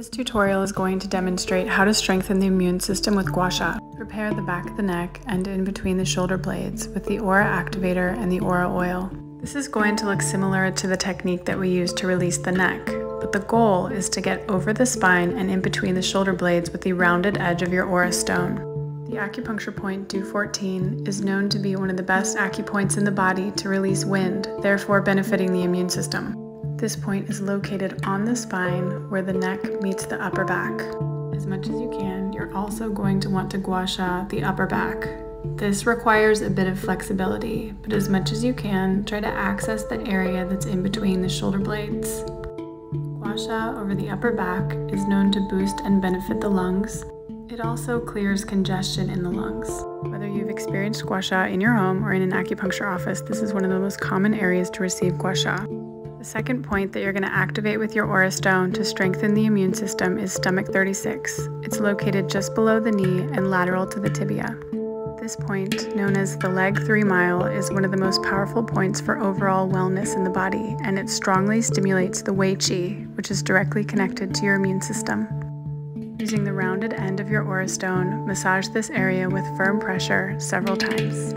This tutorial is going to demonstrate how to strengthen the immune system with gua sha. Prepare the back of the neck and in between the shoulder blades with the Aura Activator and the Aura Oil. This is going to look similar to the technique that we use to release the neck, but the goal is to get over the spine and in between the shoulder blades with the rounded edge of your Aura Stone. The acupuncture point DU14 is known to be one of the best acupoints in the body to release wind, therefore benefiting the immune system. This point is located on the spine where the neck meets the upper back. As much as you can, you're also going to want to gua sha the upper back. This requires a bit of flexibility, but as much as you can, try to access the area that's in between the shoulder blades. Gua sha over the upper back is known to boost and benefit the lungs. It also clears congestion in the lungs. Whether you've experienced gua sha in your home or in an acupuncture office, this is one of the most common areas to receive gua sha. The second point that you're going to activate with your Aura Stone to strengthen the immune system is stomach 36. It's located just below the knee and lateral to the tibia. This point, known as the leg three mile, is one of the most powerful points for overall wellness in the body, and it strongly stimulates the Wei Qi, which is directly connected to your immune system. Using the rounded end of your Aura Stone, massage this area with firm pressure several times.